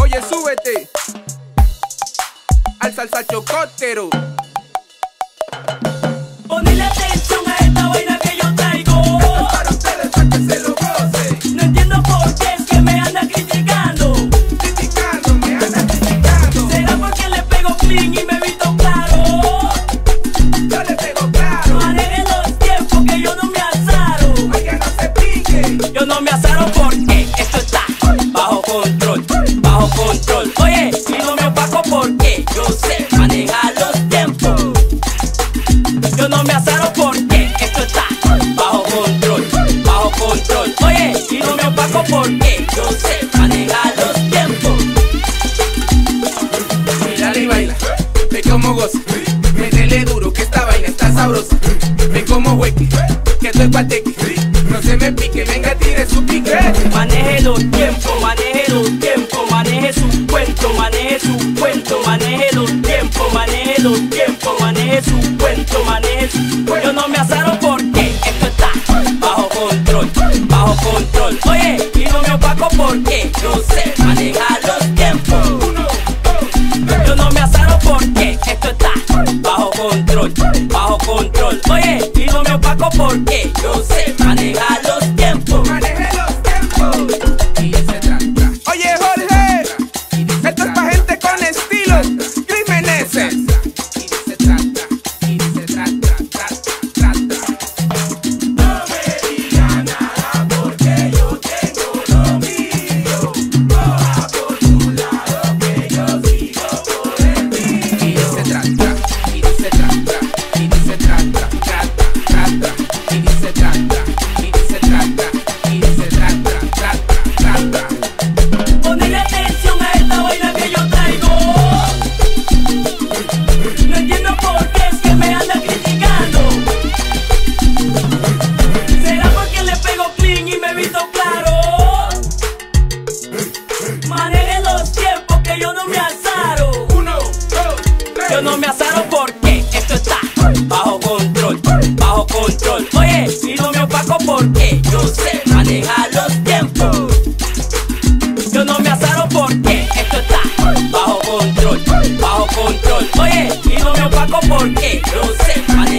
Oye, súbete al salsa chocotero. Ponle atención a esta vaina que yo traigo. Para ustedes, para que se lo gocen. No entiendo por qué es que me anda criticando. Criticando, me andan criticando. ¿Será porque le pego clean y me visto claro? Yo le pego claro. Manejen los tiempos que yo no me azaro. Oiga, no se pique. Yo no me azaro control. Oye, y no me opaco porque yo sé manejar los tiempos. Dale y baila, ve como goza. Métele duro que esta vaina está sabrosa. Ve como hueque, que estoy guateque. No se me pique, venga, tire su pique. Maneje los tiempos, maneje los tiempos, maneje su cuento, maneje su cuento, maneje los tiempos, maneje los tiempos, maneje su cuento, maneje su cuento. Yo no me azaro porque Yo no me azaro porque esto está bajo control, bajo control. Oye, y no me opaco porque yo sé manejar los tiempos. Yo no me azaro porque esto está bajo control, bajo control. Oye, y no me opaco porque yo sé manejar